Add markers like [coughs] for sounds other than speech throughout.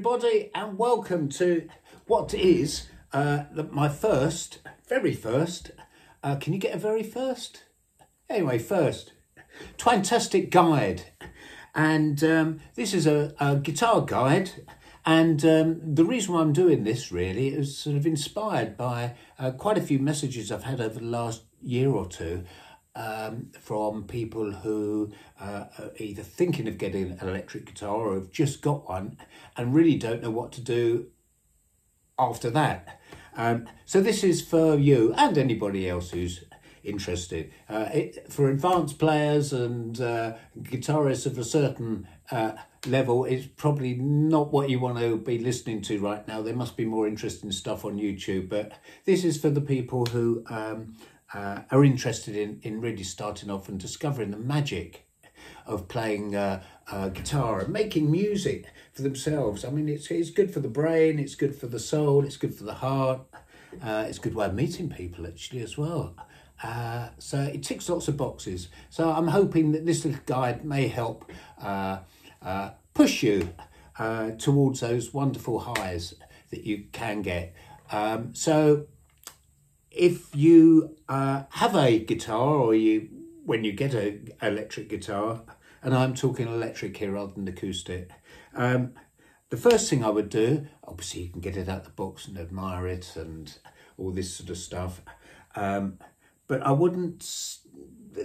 everybody, and welcome to what is uh, my first, very first. Uh, can you get a very first? Anyway, first, Twangtastic guide, and um, this is a, a, guitar guide. And um, the reason why I'm doing this really is sort of inspired by uh, quite a few messages I've had over the last year or two um, from people who uh, are either thinking of getting an electric guitar or have just got one and really don't know what to do after that. Um, so this is for you and anybody else who's interested. Uh, it, for advanced players and uh, guitarists of a certain uh, level, it's probably not what you want to be listening to right now. There must be more interesting stuff on YouTube, but this is for the people who um, uh, are interested in, in really starting off and discovering the magic of playing uh, uh, guitar and making music for themselves. I mean, it's, it's good for the brain, it's good for the soul, it's good for the heart, uh, it's a good way of meeting people actually as well. Uh, so it ticks lots of boxes. So I'm hoping that this little guide may help uh, uh, push you uh, towards those wonderful highs that you can get. Um, so if you uh, have a guitar or you when you get a electric guitar, and I'm talking electric here rather than acoustic, um, the first thing I would do, obviously you can get it out of the box and admire it and all this sort of stuff, um, but I wouldn't.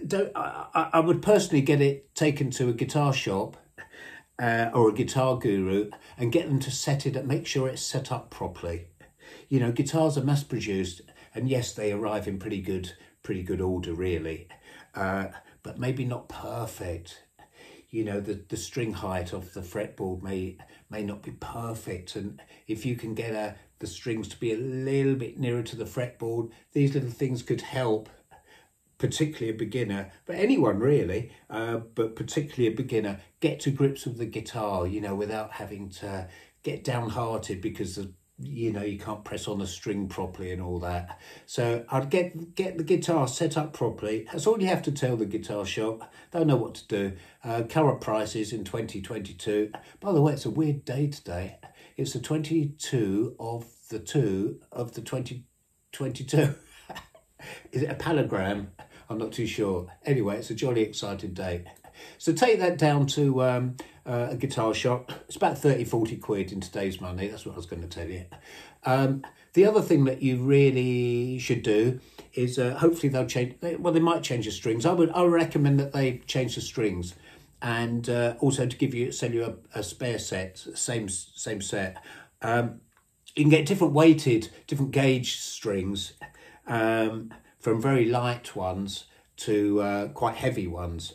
Don't, I, I would personally get it taken to a guitar shop uh, or a guitar guru and get them to set it, up make sure it's set up properly. You know, guitars are mass produced and yes, they arrive in pretty good, pretty good order, really, uh, but maybe not perfect. You know, the, the string height of the fretboard may may not be perfect, and if you can get a, uh, the strings to be a little bit nearer to the fretboard, these little things could help particularly a beginner, but anyone really, uh, but particularly a beginner, get to grips with the guitar, you know, without having to get downhearted because the you know you can't press on the string properly and all that. So i'd get get the guitar set up properly. That's all you have to tell the guitar shop. They'll know what to do. Uh, current prices in 2022 by the way it's a weird day today. It's the 22 of the 2 of the 2022 [laughs] is it a palagram i'm not too sure. Anyway it's a jolly exciting day. So take that down to um, uh, a guitar shop. It's about 30, 40 quid in today's money. That's what I was going to tell you. Um, the other thing that you really should do is uh, hopefully they'll change. Well, they might change the strings. I would I recommend that they change the strings, and uh, also to give you sell you a, a spare set, same same set. Um, you can get different weighted, different gauge strings, um, from very light ones to uh, quite heavy ones,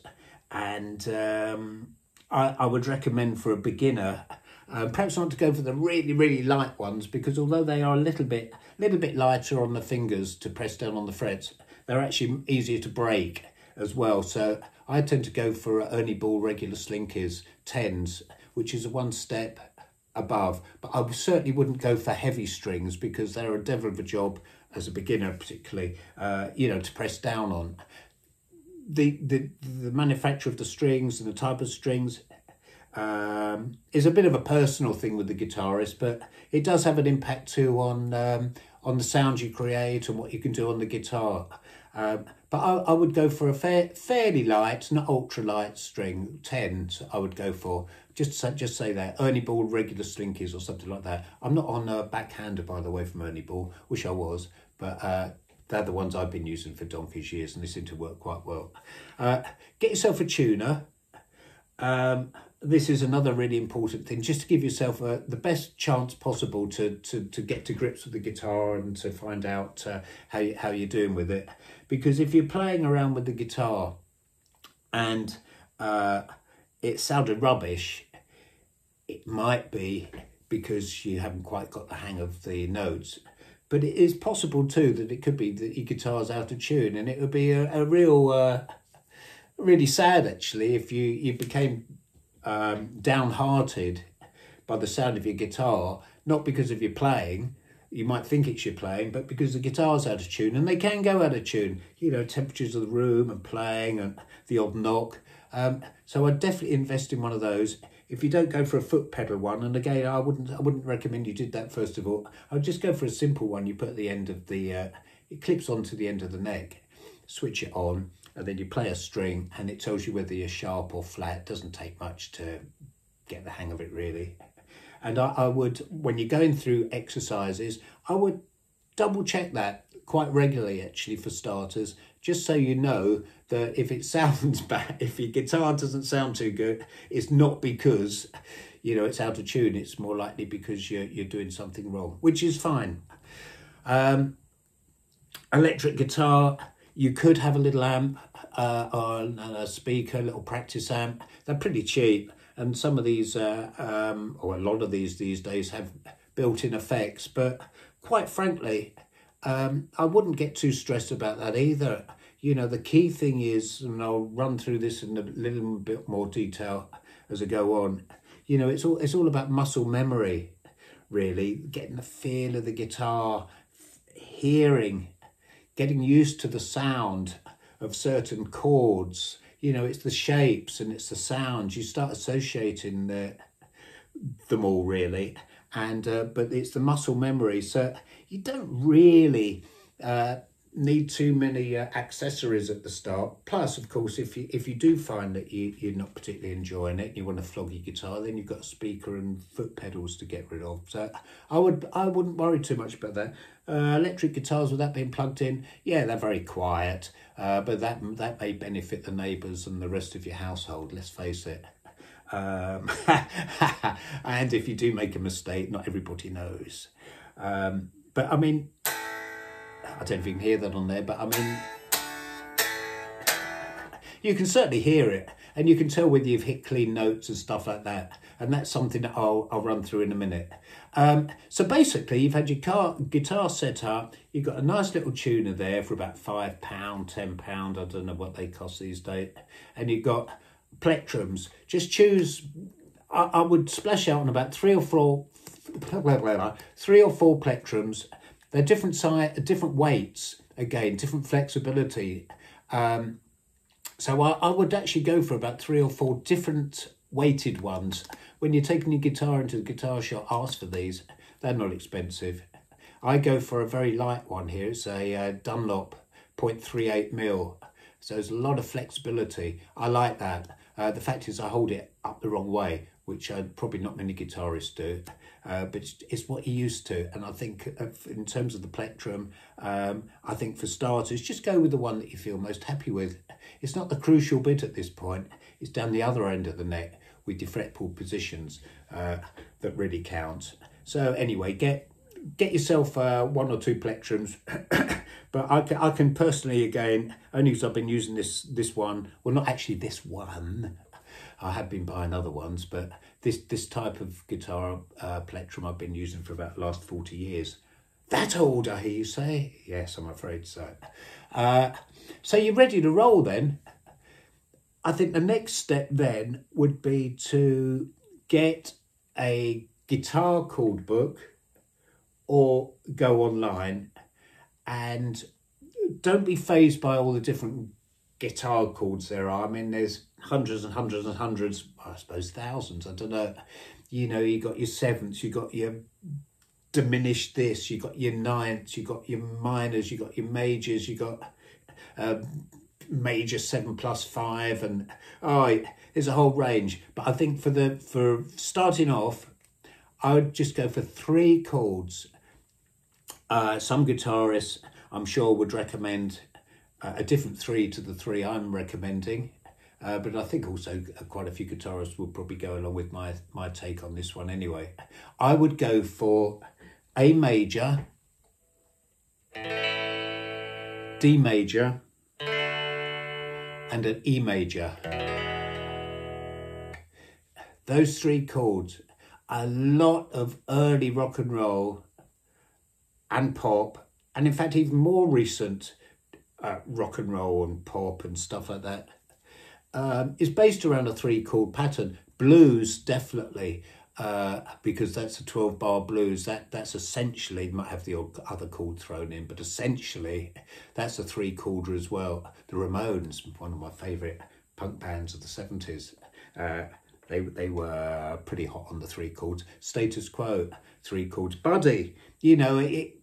and um, I, I would recommend for a beginner, uh, perhaps not to go for the really, really light ones because although they are a little bit, little bit lighter on the fingers to press down on the frets, they're actually easier to break as well. So I tend to go for Ernie Ball regular slinkies, 10s, which is one step above. But I certainly wouldn't go for heavy strings because they're a devil of a job as a beginner, particularly, uh, you know, to press down on the, the the manufacture of the strings and the type of strings um, is a bit of a personal thing with the guitarist, but it does have an impact too on um, on the sounds you create and what you can do on the guitar. Um, but I, I would go for a fair, fairly light, not ultra light string, tens. I would go for just just say that Ernie Ball regular slinkies or something like that. I'm not on a backhander by the way from Ernie Ball. Wish I was, but uh, they're the ones I've been using for donkey's years and they seem to work quite well. Uh, get yourself a tuner. Um, this is another really important thing, just to give yourself uh, the best chance possible to, to, to get to grips with the guitar and to find out uh, how, you, how you're doing with it. Because if you're playing around with the guitar and uh, it sounded rubbish, it might be because you haven't quite got the hang of the notes. But it is possible too that it could be that your guitar's out of tune, and it would be a, a real, uh, really sad actually if you you became um, downhearted by the sound of your guitar, not because of your playing. You might think it's your playing, but because the guitar's out of tune, and they can go out of tune. You know, temperatures of the room and playing and the odd knock. Um, so I'd definitely invest in one of those. If you don't go for a foot pedal one, and again, I wouldn't, I wouldn't recommend you did that first of all. I'd just go for a simple one. You put the end of the, uh, it clips onto the end of the neck, switch it on, and then you play a string, and it tells you whether you're sharp or flat. It doesn't take much to get the hang of it, really. And I, I would, when you're going through exercises, I would double check that quite regularly, actually, for starters, just so you know that if it [laughs] sounds bad, if your guitar doesn't sound too good, it's not because you know it's out of tune. It's more likely because you're you're doing something wrong, which is fine. Um, electric guitar, you could have a little amp uh, or a speaker, a little practice amp. They're pretty cheap, and some of these, uh, um, or a lot of these these days, have built-in effects. But quite frankly, um, I wouldn't get too stressed about that either you know, the key thing is, and I'll run through this in a little bit more detail as I go on. You know, it's all it's all about muscle memory, really, getting the feel of the guitar, hearing, getting used to the sound of certain chords. You know, it's the shapes and it's the sounds. You start associating the, them all really, and uh, but it's the muscle memory. So you don't really. Uh, need too many uh, accessories at the start. Plus, of course, if you if you do find that you, you're not particularly enjoying it, and you want to flog your guitar, then you've got a speaker and foot pedals to get rid of. So I would I wouldn't worry too much about that. Uh, electric guitars with that being plugged in, yeah, they're very quiet, uh, but that that may benefit the neighbours and the rest of your household. Let's face it. Um, [laughs] and if you do make a mistake, not everybody knows. Um, but I mean, I don't if you can hear that on there, but I mean, you can certainly hear it, and you can tell whether you've hit clean notes and stuff like that. And that's something that I'll I'll run through in a minute. Um, so basically, you've had your car, guitar set up. You've got a nice little tuner there for about five pound, ten pound. I don't know what they cost these days. And you've got plectrums. Just choose. I, I would splash out on about three or four, three or four plectrums they're different size, different weights, again, different flexibility. Um, so I, I would actually go for about three or four different weighted ones. When you're taking your guitar into the guitar shop, ask for these. They're not expensive. I go for a very light one here. It's a uh, Dunlop 0.38 mil. So there's a lot of flexibility. I like that. Uh, the fact is I hold it up the wrong way, which uh, probably not many guitarists do uh, but it's, what you're used to. And I think in terms of the plectrum, um, I think for starters, just go with the one that you feel most happy with. It's not the crucial bit at this point. It's down the other end of the neck with your fretboard positions uh, that really count. So anyway, get get yourself uh, one or two plectrums. [coughs] but I can, I can personally, again, only because I've been using this this one, well, not actually this one, I have been buying other ones, but this this type of guitar uh, plectrum I've been using for about the last 40 years. That old, I hear you say? Yes, I'm afraid so. Uh, so you're ready to roll then? I think the next step then would be to get a guitar chord book or go online and don't be phased by all the different guitar chords there are. I mean, there's hundreds and hundreds and hundreds, I suppose thousands, I don't know. You know, you got your sevenths, you got your diminished this, you got your ninths, you got your minors, you got your majors, you got um, major seven plus five, and oh, there's a whole range. But I think for the for starting off, I would just go for three chords. Uh, some guitarists, I'm sure, would recommend uh, a different three to the three I'm recommending. Uh, but I think also quite a few guitarists will probably go along with my, my take on this one anyway. I would go for A major, D major, and an E major. Those three chords, a lot of early rock and roll and pop, and in fact, even more recent uh, rock and roll and pop and stuff like that um, is based around a three chord pattern. Blues, definitely, uh, because that's a 12 bar blues. That That's essentially, might have the other chord thrown in, but essentially that's a three chorder as well. The Ramones, one of my favourite punk bands of the 70s, uh, they, they were pretty hot on the three chords. Status Quo, three chords. Buddy, you know, it,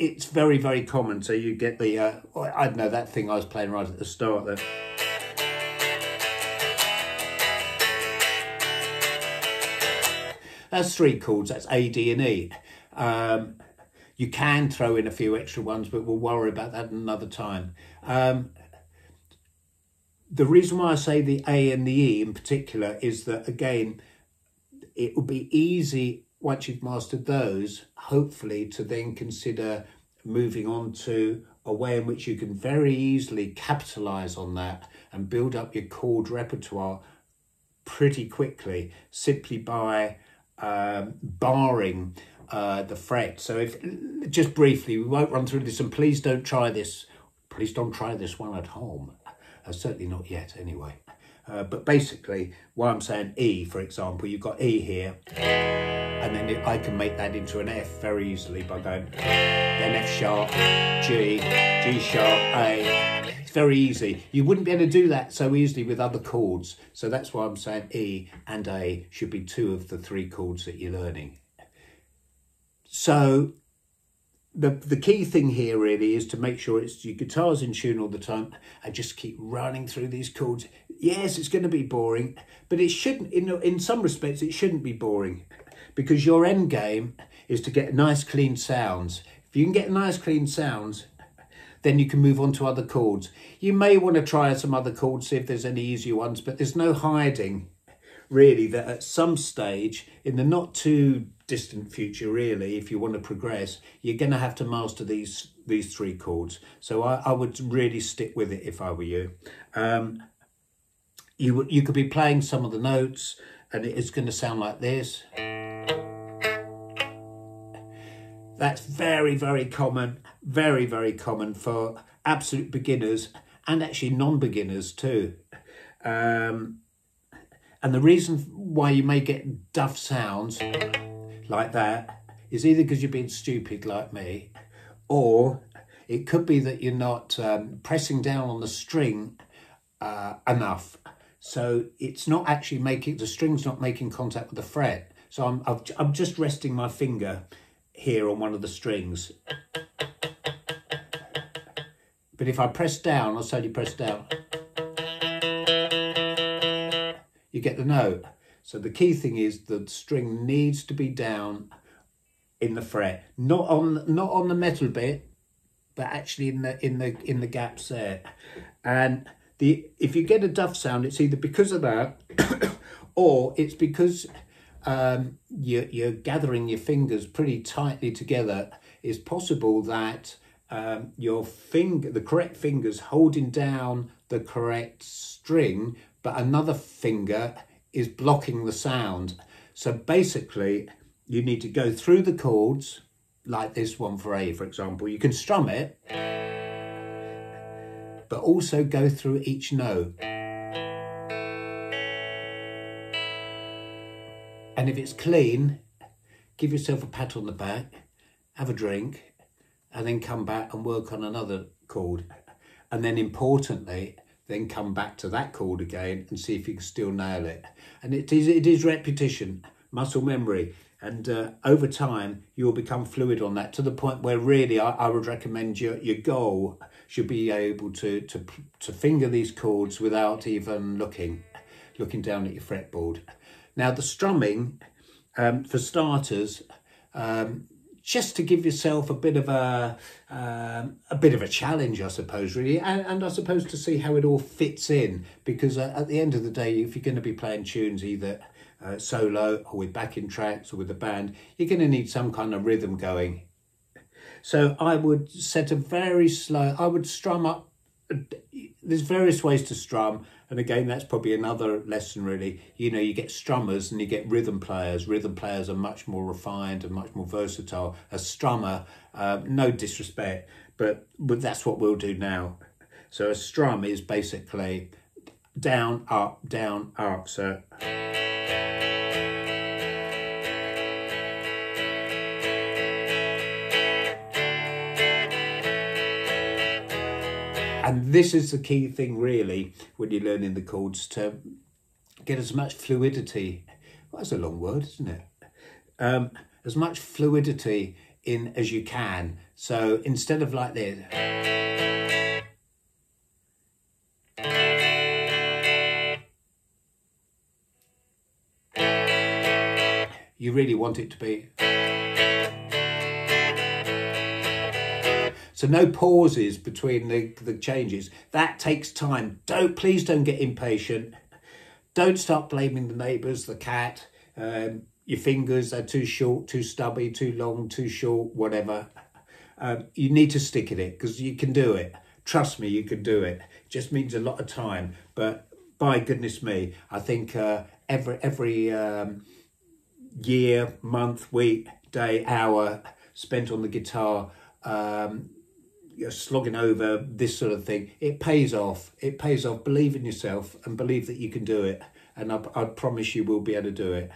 it's very, very common. So you get the, uh, I don't know, that thing I was playing right at the start there. That's three chords, that's A, D and E. Um, you can throw in a few extra ones, but we'll worry about that another time. Um, the reason why I say the A and the E in particular is that, again, it would be easy once you've mastered those, hopefully, to then consider moving on to a way in which you can very easily capitalize on that and build up your chord repertoire pretty quickly simply by um, barring uh, the fret. So if just briefly, we won't run through this, and please don't try this. Please don't try this one at home. Uh, certainly not yet, anyway. Uh, but basically, why I'm saying E, for example, you've got E here, and then I can make that into an F very easily by going then F sharp, G, G sharp, A. It's very easy. You wouldn't be able to do that so easily with other chords. So that's why I'm saying E and A should be two of the three chords that you're learning. So the the key thing here really is to make sure it's your guitar's in tune all the time and just keep running through these chords. Yes, it's going to be boring, but it shouldn't. In in some respects, it shouldn't be boring, because your end game is to get nice clean sounds. If you can get nice clean sounds, then you can move on to other chords. You may want to try some other chords, see if there's any easier ones, but there's no hiding really that at some stage in the not too distant future really if you want to progress you're going to have to master these these three chords so i, I would really stick with it if i were you um, you you could be playing some of the notes and it's going to sound like this that's very very common very very common for absolute beginners and actually non-beginners too um, and the reason why you may get duff sounds like that is either because you're being stupid like me, or it could be that you're not um, pressing down on the string uh, enough. So it's not actually making, the string's not making contact with the fret. So I'm, i I'm just resting my finger here on one of the strings. But if I press down, I'll slowly press down you get the note. So the key thing is the string needs to be down in the fret, not on not on the metal bit, but actually in the in the in the gaps there. And the if you get a duff sound, it's either because of that, [coughs] or it's because um, you're, you're gathering your fingers pretty tightly together. It's possible that um, your finger, the correct fingers holding down the correct string but another finger is blocking the sound. So basically, you need to go through the chords, like this one for A, for example. You can strum it, but also go through each note. And if it's clean, give yourself a pat on the back, have a drink, and then come back and work on another chord. And then importantly, then come back to that chord again and see if you can still nail it. And it is, it is repetition, muscle memory. And uh, over time, you'll become fluid on that to the point where really I, I would recommend your, your goal should be able to, to, to finger these chords without even looking, looking down at your fretboard. Now the strumming, um, for starters, um, just to give yourself a bit of a um, a bit of a challenge, I suppose, really, and, and I suppose to see how it all fits in. Because uh, at the end of the day, if you're going to be playing tunes either uh, solo or with backing tracks or with a band, you're going to need some kind of rhythm going. So I would set a very slow. I would strum up. There's various ways to strum and again, that's probably another lesson, really. You know, you get strummers and you get rhythm players. Rhythm players are much more refined and much more versatile. A strummer, uh, no disrespect, but, but that's what we'll do now. So a strum is basically down, up, down, up. So. And this is the key thing, really, when you're learning the chords to get as much fluidity. Well, that's a long word, isn't it? Um, as much fluidity in as you can. So instead of like this. You really want it to be. So no pauses between the, the changes. That takes time. Don't please don't get impatient. Don't start blaming the neighbours, the cat, um, your fingers are too short, too stubby, too long, too short, whatever. Um, you need to stick at it because you can do it. Trust me, you can do it. It just means a lot of time. But by goodness me, I think uh, every every um, year, month, week, day, hour spent on the guitar um, you're slogging over this sort of thing, it pays off. It pays off. Believe in yourself and believe that you can do it. And I, I promise you will be able to do it.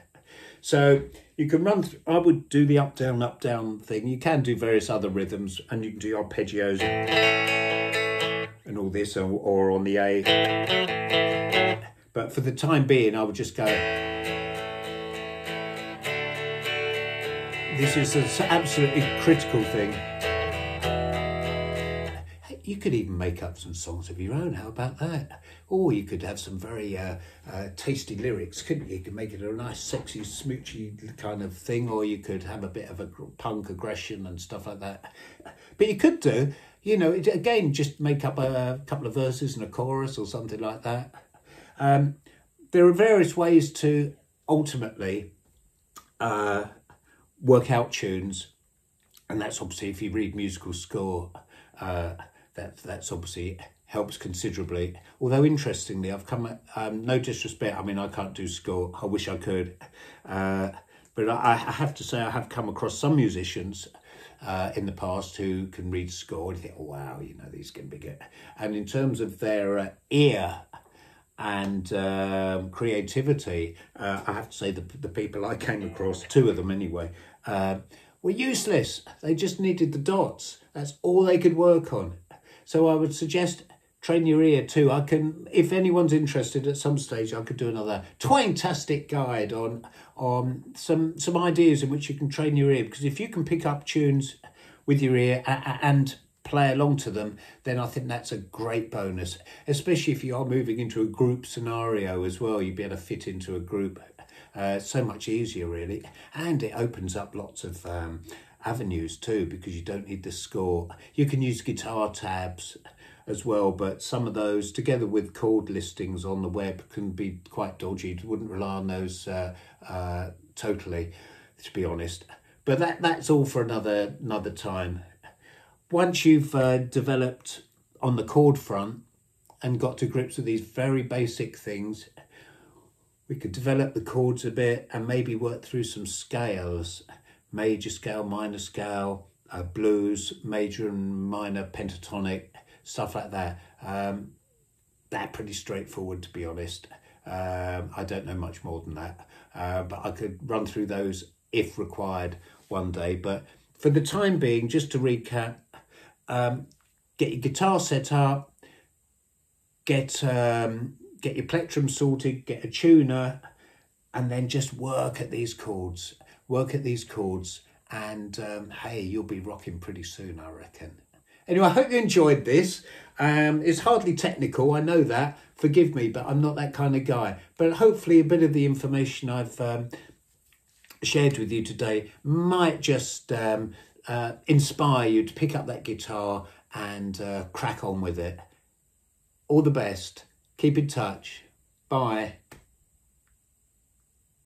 So you can run, th- I would do the up, down, up, down thing. You can do various other rhythms and you can do arpeggios and all this or, or on the A. But for the time being, I would just go. This is an absolutely critical thing you could even make up some songs of your own. How about that? Or you could have some very uh, uh, tasty lyrics, couldn't you? You could make it a nice, sexy, smoochy kind of thing, or you could have a bit of a punk aggression and stuff like that. But you could do, you know, again, just make up a couple of verses and a chorus or something like that. Um, there are various ways to ultimately uh, work out tunes, and that's obviously if you read musical score. Uh, that that's obviously helps considerably. Although interestingly, I've come um, no disrespect. I mean, I can't do score. I wish I could, uh, but I, I, have to say I have come across some musicians. Uh, in the past, who can read score and think, oh, wow, you know, these can be good. And in terms of their uh, ear and um, creativity, uh, I have to say the, the people I came across, two of them anyway, uh, were useless. They just needed the dots. That's all they could work on. So I would suggest train your ear too. I can, if anyone's interested at some stage, I could do another twangtastic guide on on some some ideas in which you can train your ear. Because if you can pick up tunes with your ear and play along to them, then I think that's a great bonus. Especially if you are moving into a group scenario as well, you'd be able to fit into a group. Uh, so much easier, really, and it opens up lots of um, avenues too because you don't need the score. You can use guitar tabs as well, but some of those, together with chord listings on the web, can be quite dodgy. You Wouldn't rely on those uh, uh, totally, to be honest. But that that's all for another another time. Once you've uh, developed on the chord front and got to grips with these very basic things, we could develop the chords a bit and maybe work through some scales major scale, minor scale, uh, blues, major and minor pentatonic, stuff like that. Um, they're pretty straightforward, to be honest. Um, I don't know much more than that, uh, but I could run through those if required one day. But for the time being, just to recap, um, get your guitar set up, get um, get your plectrum sorted, get a tuner, and then just work at these chords work at these chords, and um, hey, you'll be rocking pretty soon, I reckon. Anyway, I hope you enjoyed this. Um, it's hardly technical, I know that. Forgive me, but I'm not that kind of guy. But hopefully, a bit of the information I've um, shared with you today might just um, uh, inspire you to pick up that guitar and uh, crack on with it. All the best. Keep in touch. Bye.